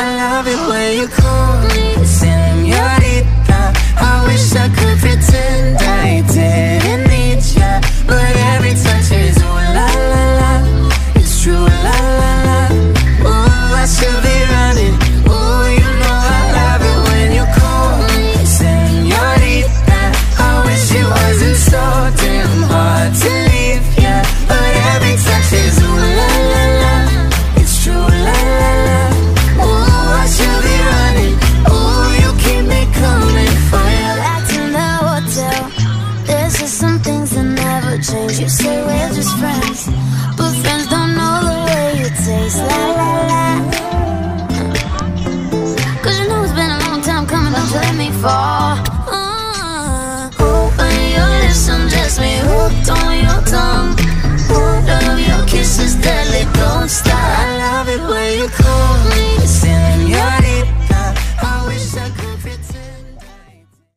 I love it when you call